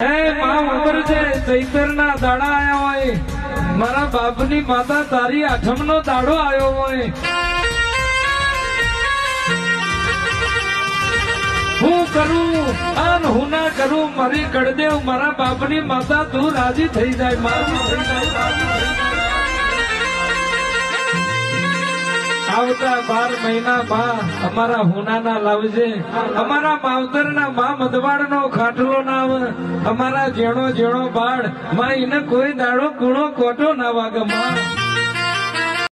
હે, માં ઉમર છે ચૈતર ના દાડા આયા હોય. મારા બાપની માતા તારી આઠમ નો દાડો આવ્યો હોય. હું કરું, અન હું ના કરું, મારી ગળદેવ મારા બાપની માતા તું રાજી થઈ જાય મારી થઈ જાય. આવતા બાર મહિના માં અમારા હુનાના લાવજે. અમારા માવતરના માં મધવાડ નો ખાટલો ના આવે અમારા જેણો જેણો બાળ, માં એને કોઈ દાડો કૂણો કોટો ના વાગે, માં.